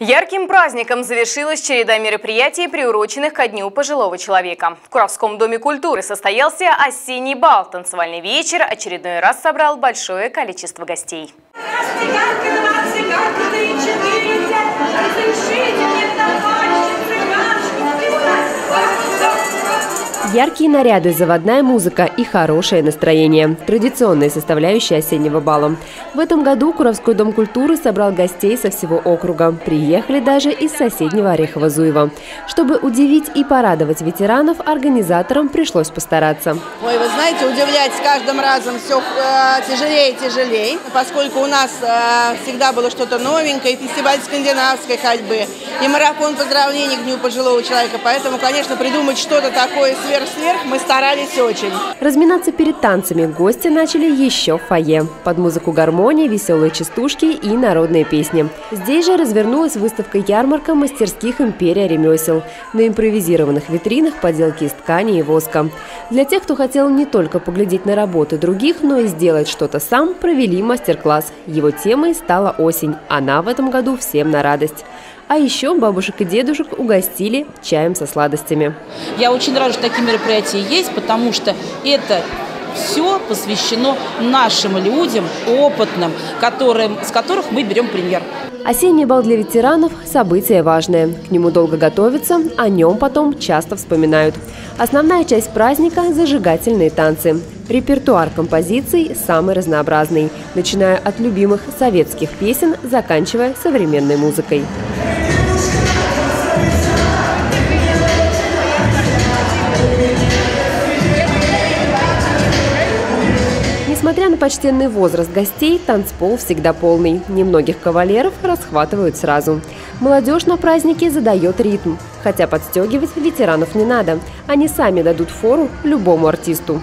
Ярким праздником завершилась череда мероприятий, приуроченных ко Дню пожилого человека. В Куровском доме культуры состоялся осенний бал. Танцевальный вечер очередной раз собрал большое количество гостей. Яркие наряды, заводная музыка и хорошее настроение – традиционная составляющая осеннего бала. В этом году Куровской дом культуры собрал гостей со всего округа. Приехали даже из соседнего Орехово-Зуева. Чтобы удивить и порадовать ветеранов, организаторам пришлось постараться. Ой, вы знаете, удивлять с каждым разом все э, тяжелее и тяжелее, поскольку у нас э, всегда было что-то новенькое, фестиваль скандинавской ходьбы, и марафон поздравлений к Дню пожилого человека. Поэтому, конечно, придумать что-то такое сверх сверх-сверх мы старались очень. Разминаться перед танцами гости начали еще в фойе. Под музыку гармонии, веселые частушки и народные песни. Здесь же развернулась выставка-ярмарка мастерских «Империя ремесел». На импровизированных витринах поделки из ткани и воска. Для тех, кто хотел не только поглядеть на работы других, но и сделать что-то сам, провели мастер-класс. Его темой стала осень. Она в этом году всем на радость. А еще бабушек и дедушек угостили чаем со сладостями. Я очень рада, что такие мероприятия есть, потому что это все посвящено нашим людям, опытным, которым, с которых мы берем пример. Осенний бал для ветеранов – событие важное. К нему долго готовятся, о нем потом часто вспоминают. Основная часть праздника – зажигательные танцы. Репертуар композиций самый разнообразный, начиная от любимых советских песен, заканчивая современной музыкой. Несмотря на почтенный возраст гостей, танцпол всегда полный. Немногих кавалеров расхватывают сразу. Молодежь на празднике задает ритм. Хотя подстегивать ветеранов не надо. Они сами дадут фору любому артисту.